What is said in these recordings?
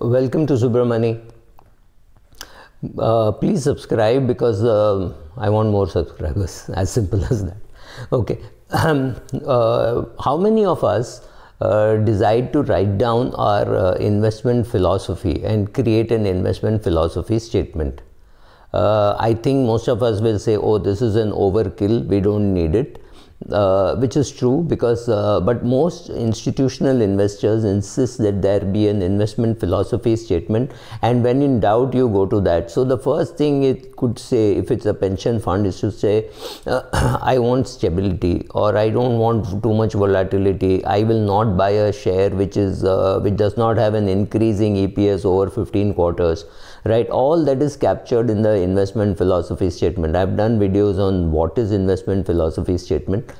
Welcome to Subramoney. Uh, please subscribe because uh, I want more subscribers. As simple as that. Okay. Um, uh, how many of us uh, decide to write down our uh, investment philosophy and create an investment philosophy statement? Uh, I think most of us will say, oh, this is an overkill, we don't need it uh, which is true because uh, but most institutional investors insist that there be an investment philosophy statement. And when in doubt you go to that. So the first thing it could say if it's a pension fund is to say uh, i want stability or i don't want too much volatility. I will not buy a share which is uh, which does not have an increasing eps over 15 quarters right? All that is captured in the investment philosophy statement. I've done videos on what is investment philosophy statement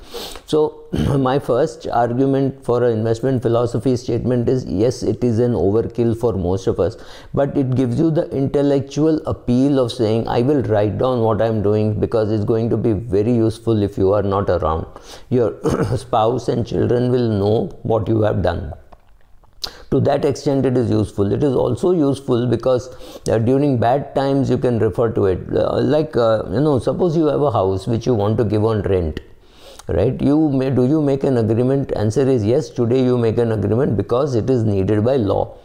so my first argument for an investment philosophy statement is yes it is an overkill for most of us but it gives you the intellectual appeal of saying i will write down what i'm doing because it's going to be very useful if you are not around. Your spouse and children will know what you have done. To that extent it is useful. It is also useful because uh, during bad times you can refer to it. Uh, like uh, you know suppose you have a house which you want to give on rent right? You may do you make an agreement? Answer is yes. Today you make an agreement because it is needed by law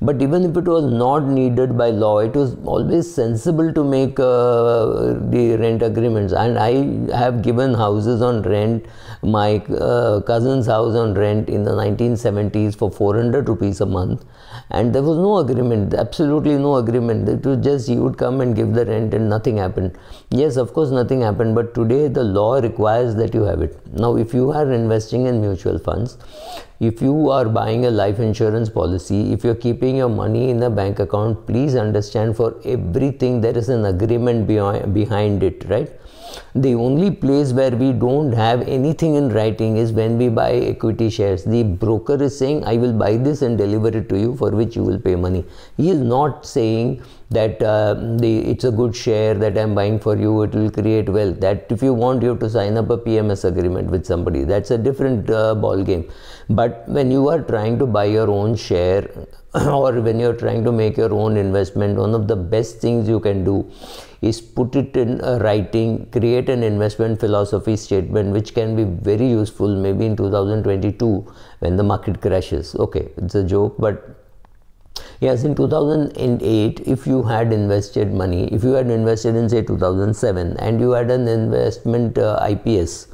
but even if it was not needed by law it was always sensible to make uh, the rent agreements. And i have given houses on rent. My uh, cousin's house on rent in the 1970s for 400 rupees a month. And there was no agreement absolutely no agreement. It was just you would come and give the rent and nothing happened. Yes of course nothing happened but today the law requires that you have it. Now if you are investing in mutual funds if you are buying a life insurance policy if you're keeping your money in a bank account please understand for everything there is an agreement behind, behind it right? The only place where we don't have anything in writing is when we buy equity shares. The broker is saying i will buy this and deliver it to you for which you will pay money. He is not saying that uh, the, it's a good share that I'm buying for you, it will create wealth. That if you want, you have to sign up a PMS agreement with somebody. That's a different uh, ball game. But when you are trying to buy your own share or when you're trying to make your own investment, one of the best things you can do is put it in writing, create an investment philosophy statement which can be very useful maybe in 2022 when the market crashes. Okay, it's a joke, but Yes, in 2008, if you had invested money, if you had invested in say 2007 and you had an investment uh, IPS,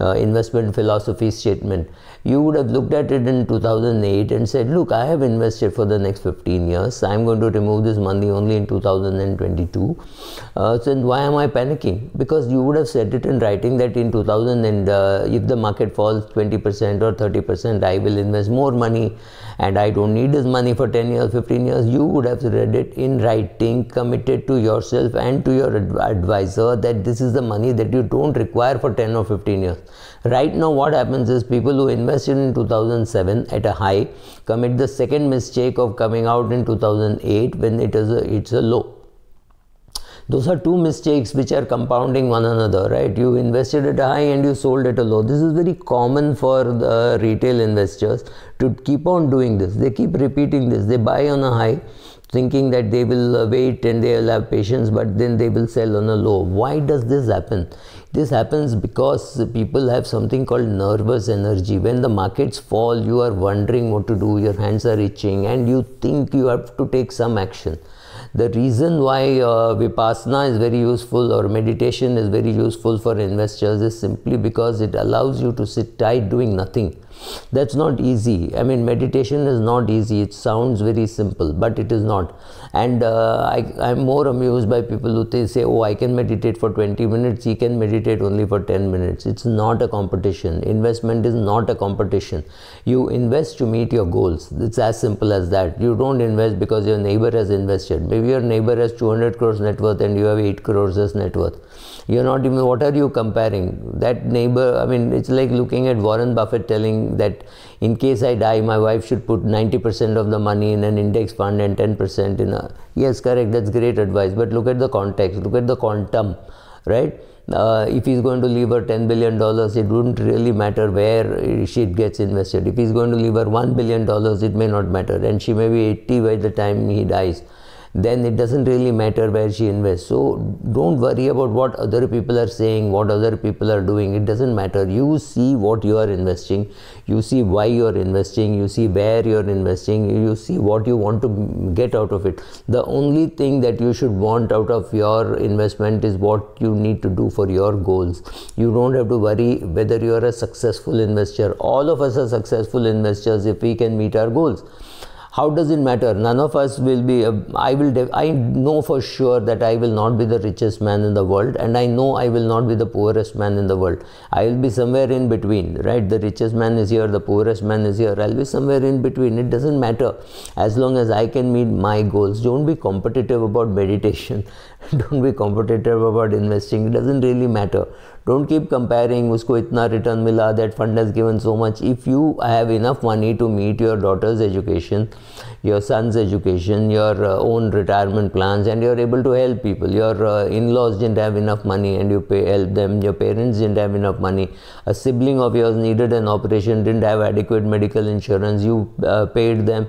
uh, investment philosophy statement, you would have looked at it in 2008 and said, Look, I have invested for the next 15 years. I'm going to remove this money only in 2022. Uh, so, why am I panicking? Because you would have said it in writing that in 2000, and uh, if the market falls 20% or 30%, I will invest more money and I don't need this money for 10 years, 15 years. You would have read it in writing, committed to yourself and to your advisor that this is the money that you don't require for 10 or 15 Right now, what happens is people who invested in 2007 at a high commit the second mistake of coming out in 2008 when it is a, it's a low. Those are two mistakes which are compounding one another, right? You invested at a high and you sold at a low. This is very common for the retail investors to keep on doing this. They keep repeating this. They buy on a high thinking that they will wait and they will have patience, but then they will sell on a low. Why does this happen? This happens because people have something called nervous energy. When the markets fall, you are wondering what to do, your hands are itching, and you think you have to take some action. The reason why uh, Vipassana is very useful or meditation is very useful for investors is simply because it allows you to sit tight doing nothing that's not easy. I mean meditation is not easy. It sounds very simple but it is not. And uh, I, i'm more amused by people who they say oh i can meditate for 20 minutes. He can meditate only for 10 minutes. It's not a competition. Investment is not a competition. You invest to meet your goals. It's as simple as that. You don't invest because your neighbor has invested. Maybe your neighbor has 200 crores net worth and you have 8 crores as net worth. You're not even what are you comparing? That neighbor i mean it's like looking at warren buffett telling that in case i die my wife should put 90% of the money in an index fund and 10% in a yes correct that's great advice but look at the context look at the quantum right? Uh, if he's going to leave her 10 billion dollars it wouldn't really matter where she gets invested. If he's going to leave her 1 billion dollars it may not matter and she may be 80 by the time he dies then it doesn't really matter where she invests. So don't worry about what other people are saying, what other people are doing. It doesn't matter. You see what you are investing, you see why you are investing, you see where you are investing, you see what you want to get out of it. The only thing that you should want out of your investment is what you need to do for your goals. You don't have to worry whether you are a successful investor. All of us are successful investors if we can meet our goals how does it matter? None of us will be uh, i will i know for sure that i will not be the richest man in the world and i know i will not be the poorest man in the world. I will be somewhere in between right? The richest man is here the poorest man is here. I'll be somewhere in between. It doesn't matter. As long as i can meet my goals don't be competitive about meditation. Don't be competitive about investing. It doesn't really matter don't keep comparing usko itna return mila that fund has given so much. If you have enough money to meet your daughter's education your son's education your uh, own retirement plans and you're able to help people your uh, in-laws didn't have enough money and you pay help them your parents didn't have enough money a sibling of yours needed an operation didn't have adequate medical insurance you uh, paid them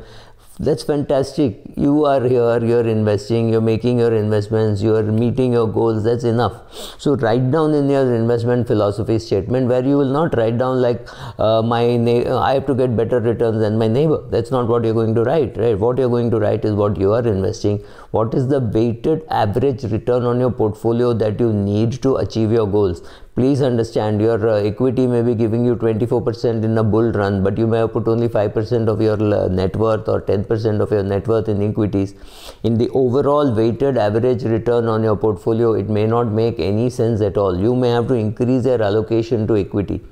that's fantastic. You are here you're investing you're making your investments you're meeting your goals that's enough. So write down in your investment philosophy statement where you will not write down like uh, my na- i have to get better returns than my neighbor. That's not what you're going to write right? What you're going to write is what you are investing. What is the weighted average return on your portfolio that you need to achieve your goals please understand your uh, equity may be giving you 24% in a bull run but you may have put only 5% of your uh, net worth or 10% of your net worth in equities. In the overall weighted average return on your portfolio it may not make any sense at all. You may have to increase your allocation to equity.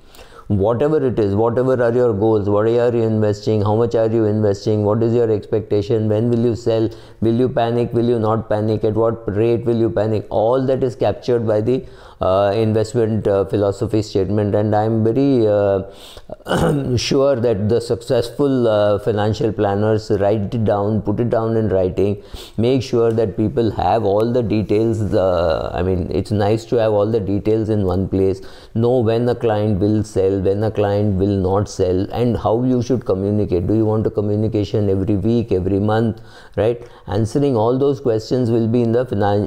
Whatever it is whatever are your goals what are you investing how much are you investing what is your expectation when will you sell will you panic will you not panic at what rate will you panic? All that is captured by the investment uh, philosophy statement and i'm very uh, sure that the successful uh, financial planners write it down put it down in writing make sure that people have all the details uh, i mean it's nice to have all the details in one place know when a client will sell when a client will not sell and how you should communicate. Do you want a communication every week every month right? Answering all those questions will be in the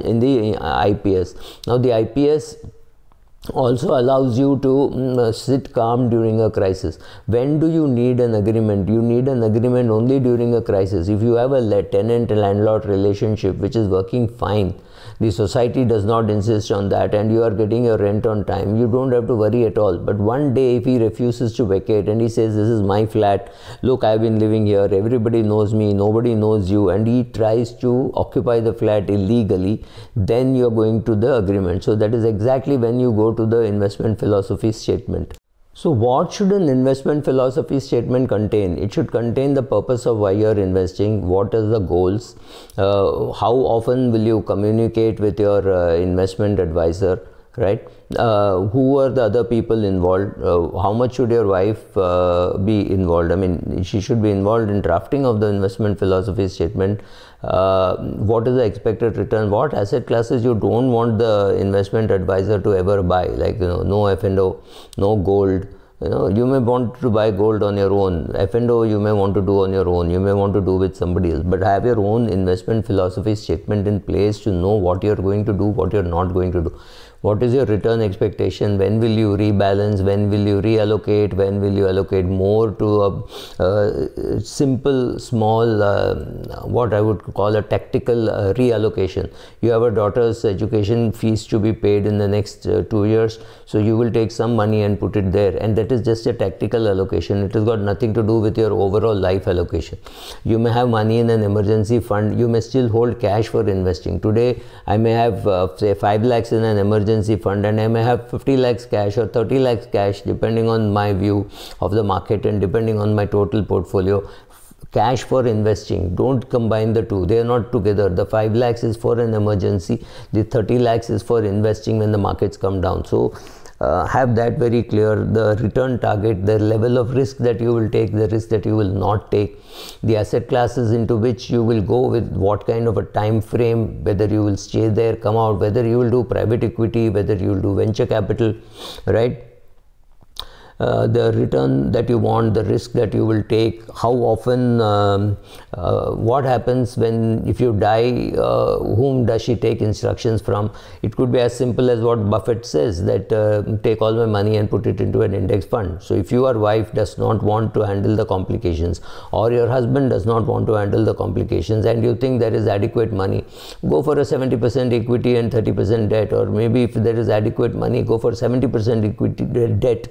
in the uh, ips now the ips also allows you to mm, sit calm during a crisis. When do you need an agreement? You need an agreement only during a crisis. If you have a tenant landlord relationship which is working fine the society does not insist on that and you are getting your rent on time. You don't have to worry at all. But one day if he refuses to vacate and he says this is my flat. Look i've been living here. Everybody knows me. Nobody knows you. And he tries to occupy the flat illegally then you're going to the agreement. So that is exactly when you go to the investment philosophy statement so, what should an investment philosophy statement contain? It should contain the purpose of why you are investing, what are the goals, uh, how often will you communicate with your uh, investment advisor, right? Uh, who are the other people involved? Uh, how much should your wife uh, be involved? I mean, she should be involved in drafting of the investment philosophy statement. Uh, what is the expected return? What asset classes you don't want the investment advisor to ever buy? Like you know, no F and O, no gold you know you may want to buy gold on your own f&o you may want to do on your own you may want to do with somebody else but have your own investment philosophy statement in place to know what you're going to do what you're not going to do what is your return expectation? When will you rebalance? When will you reallocate? When will you allocate more to a, a simple small uh, what i would call a tactical uh, reallocation? You have a daughter's education fees to be paid in the next uh, 2 years so you will take some money and put it there and that is just a tactical allocation. It has got nothing to do with your overall life allocation. You may have money in an emergency fund. You may still hold cash for investing. Today i may have uh, say 5 lakhs in an emergency emergency fund and I may have 50 lakhs cash or 30 lakhs cash depending on my view of the market and depending on my total portfolio. Cash for investing don't combine the two. They are not together. The 5 lakhs is for an emergency. The 30 lakhs is for investing when the markets come down. So uh, have that very clear the return target the level of risk that you will take the risk that you will not take the asset classes into which you will go with what kind of a time frame whether you will stay there come out whether you will do private equity whether you will do venture capital right uh, the return that you want, the risk that you will take, how often, um, uh, what happens when if you die, uh, whom does she take instructions from? It could be as simple as what Buffett says that uh, take all my money and put it into an index fund. So if your wife does not want to handle the complications or your husband does not want to handle the complications and you think there is adequate money, go for a 70% equity and 30% debt or maybe if there is adequate money, go for 70% equity debt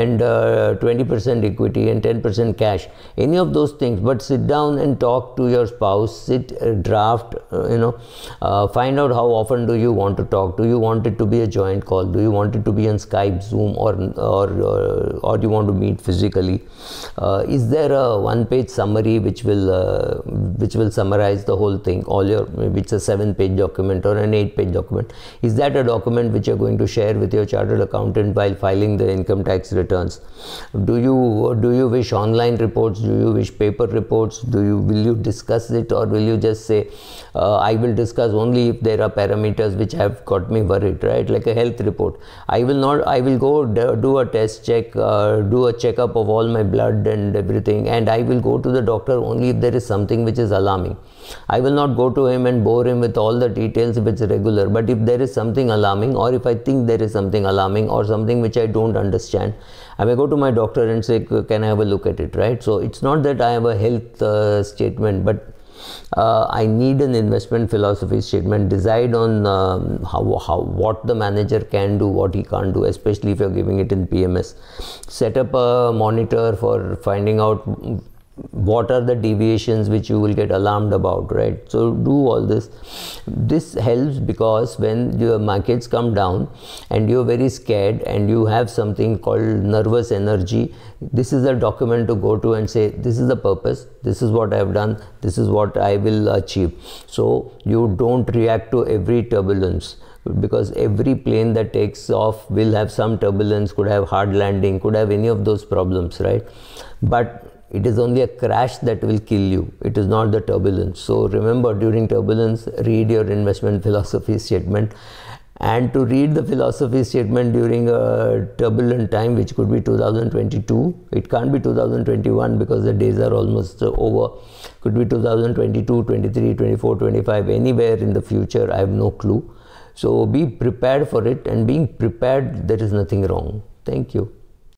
and 20% uh, equity and 10% cash any of those things. But sit down and talk to your spouse sit uh, draft uh, you know uh, find out how often do you want to talk. Do you want it to be a joint call? Do you want it to be on skype zoom or or uh, or do you want to meet physically? Is there a one page summary which will which will summarize the whole thing? All your maybe it's a seven page document or an eight page document. Is that a document which you're going to share with your chartered accountant while filing the income tax returns. Do you do you wish online reports? Do you wish paper reports? Do you will you discuss it or will you just say uh, i will discuss only if there are parameters which have got me worried right? Like a health report. I will not i will go do a test check uh, do a checkup of all my blood and everything and i will go to the doctor only if there is something which is alarming. I will not go to him and bore him with all the details if it's regular. But if there is something alarming, or if I think there is something alarming, or something which I don't understand, I may go to my doctor and say, Can I have a look at it? Right? So it's not that I have a health uh, statement, but uh, I need an investment philosophy statement. Decide on um, how, how what the manager can do, what he can't do, especially if you're giving it in PMS. Set up a monitor for finding out what are the deviations which you will get alarmed about right? So do all this. This helps because when your markets come down and you're very scared and you have something called nervous energy this is a document to go to and say this is the purpose. This is what i have done. This is what i will achieve. So you don't react to every turbulence because every plane that takes off will have some turbulence could have hard landing could have any of those problems right? But it is only a crash that will kill you. It is not the turbulence. So remember during turbulence, read your investment philosophy statement. And to read the philosophy statement during a turbulent time, which could be 2022, it can't be 2021 because the days are almost over. Could be 2022, 23, 24, 25, anywhere in the future. I have no clue. So be prepared for it, and being prepared, there is nothing wrong. Thank you.